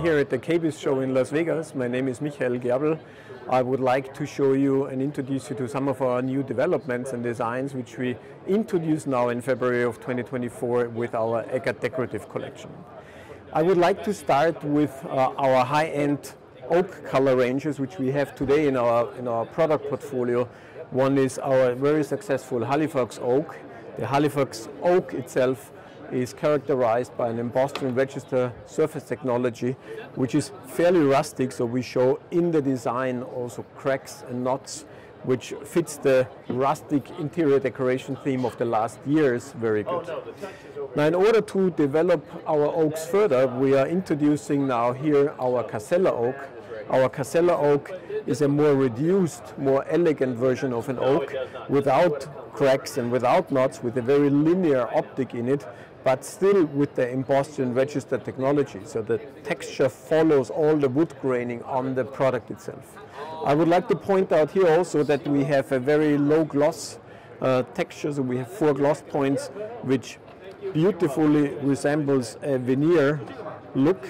here at the KBIS show in Las Vegas. My name is Michael Gerbl. I would like to show you and introduce you to some of our new developments and designs which we introduce now in February of 2024 with our Egger Decorative Collection. I would like to start with uh, our high-end oak color ranges which we have today in our, in our product portfolio. One is our very successful Halifax oak. The Halifax oak itself is characterized by an embossed and register surface technology, which is fairly rustic, so we show in the design also cracks and knots, which fits the rustic interior decoration theme of the last years very good. Now in order to develop our oaks further, we are introducing now here our Casella oak. Our Casella oak is a more reduced, more elegant version of an oak without cracks and without knots, with a very linear optic in it, but still with the embossed and registered technology. So the texture follows all the wood graining on the product itself. I would like to point out here also that we have a very low gloss uh, texture. So we have four gloss points, which beautifully resembles a veneer look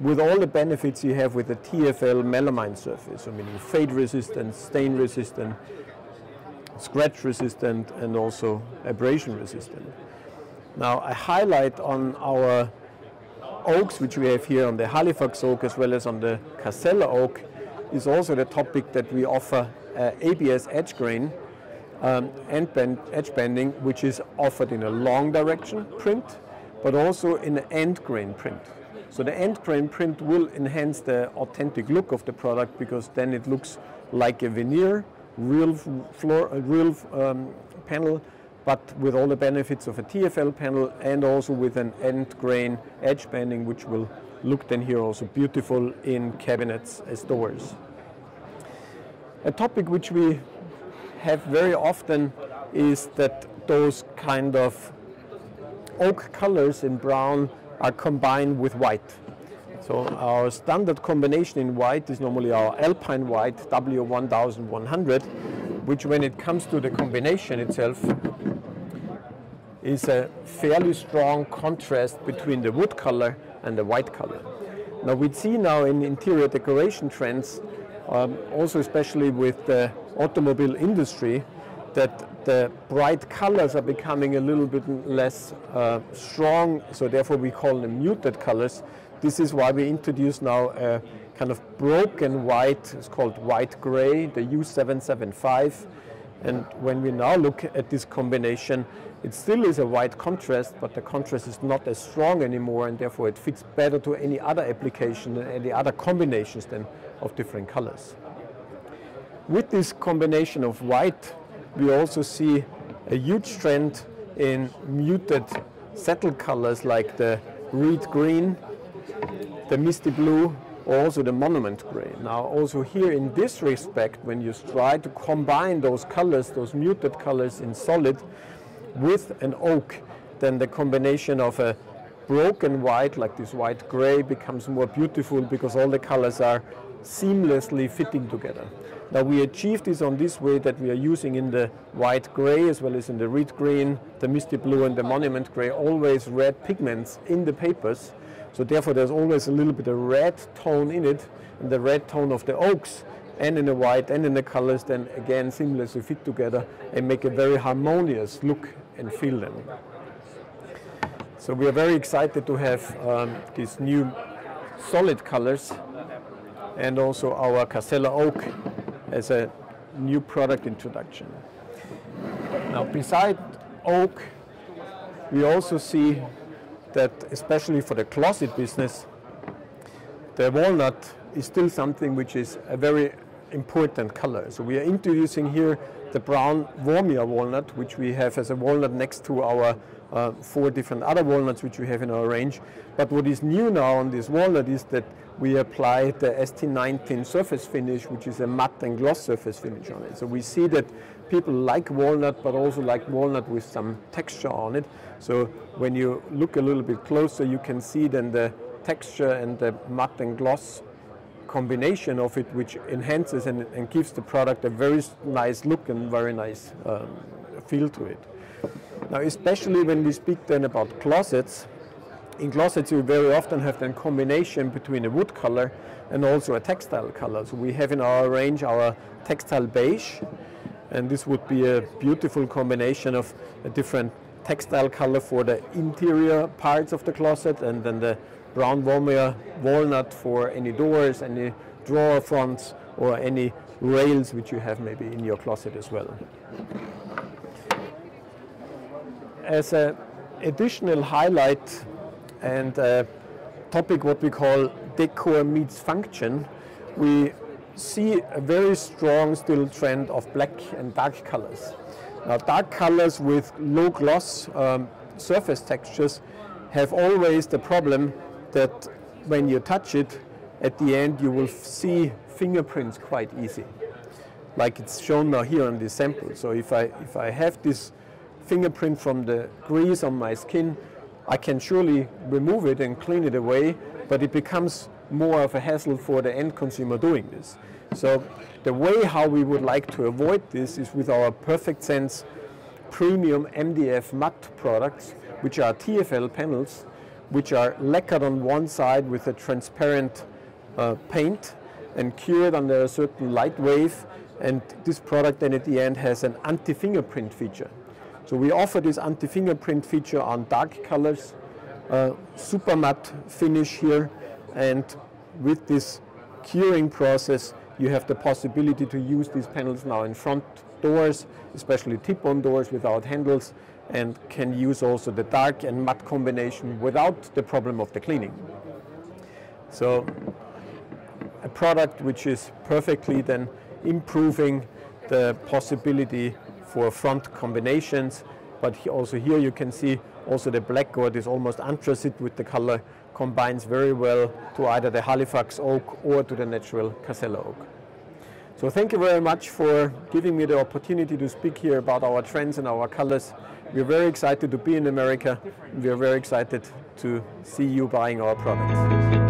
with all the benefits you have with the TFL melamine surface, so meaning fade resistant, stain resistant, scratch resistant, and also abrasion resistant. Now I highlight on our oaks, which we have here on the Halifax oak as well as on the Casella oak, is also the topic that we offer uh, ABS edge grain um, and bend, edge bending, which is offered in a long direction print, but also in an end grain print. So the end grain print will enhance the authentic look of the product because then it looks like a veneer, real floor, a real um, panel, but with all the benefits of a TFL panel and also with an end grain edge banding which will look then here also beautiful in cabinets as doors. A topic which we have very often is that those kind of oak colors in brown are combined with white. So our standard combination in white is normally our Alpine White W1100, which when it comes to the combination itself is a fairly strong contrast between the wood color and the white color. Now we see now in interior decoration trends, um, also especially with the automobile industry, that the bright colors are becoming a little bit less uh, strong, so therefore we call them muted colors. This is why we introduce now a kind of broken white, it's called white gray, the U775. And when we now look at this combination, it still is a white contrast, but the contrast is not as strong anymore, and therefore it fits better to any other application and any other combinations then of different colors. With this combination of white, we also see a huge trend in muted settle colors like the reed green, the misty blue, also the monument gray. Now also here in this respect, when you try to combine those colors, those muted colors in solid, with an oak, then the combination of a broken white, like this white gray, becomes more beautiful because all the colors are seamlessly fitting together. Now we achieve this on this way that we are using in the white gray as well as in the reed green, the misty blue and the monument gray, always red pigments in the papers. So therefore there's always a little bit of red tone in it, and the red tone of the oaks and in the white and in the colors then again seamlessly fit together and make a very harmonious look and feel them. So we are very excited to have um, these new solid colors and also our Casella Oak as a new product introduction. Now beside oak, we also see that especially for the closet business, the walnut is still something which is a very important color. So we are introducing here the brown Warmia walnut, which we have as a walnut next to our uh, four different other walnuts which we have in our range. But what is new now on this walnut is that we apply the ST19 surface finish, which is a matte and gloss surface finish on it. So we see that people like walnut, but also like walnut with some texture on it. So when you look a little bit closer, you can see then the texture and the matte and gloss combination of it which enhances and, and, gives the product a very nice look and very nice um, feel to it. Now especially when we speak then about closets, in closets you very often have then combination between a wood color and also a textile color. So we have in our range our textile beige and this would be a beautiful combination of a different textile color for the interior parts of the closet and then the brown walnut for any doors, any drawer fronts or any rails which you have maybe in your closet as well. As an additional highlight and topic what we call decor meets function, we see a very strong still trend of black and dark colors. Now dark colors with low gloss um, surface textures have always the problem that when you touch it, at the end you will see fingerprints quite easy, like it's shown now here on this sample. So if I, if I have this fingerprint from the grease on my skin, I can surely remove it and clean it away, but it becomes more of a hassle for the end consumer doing this. So the way how we would like to avoid this is with our Perfect Sense premium MDF matte products, which are TFL panels, which are lacquered on one side with a transparent uh, paint and cured under a certain light wave. And this product then at the end has an anti-fingerprint feature. So we offer this anti-fingerprint feature on dark colors, uh, super matte finish here, and with this curing process, you have the possibility to use these panels now in front doors, especially tip-on doors without handles, and can use also the dark and matte combination without the problem of the cleaning. So a product which is perfectly then improving the possibility for front combinations, but also here you can see also the black or this almost anthracite with the color combines very well to either the Halifax oak or to the natural Casella oak. So thank you very much for giving me the opportunity to speak here about our trends and our colors. We're very excited to be in America. We are very excited to see you buying our products.